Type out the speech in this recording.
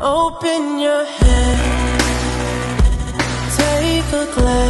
Open your head, take a glance.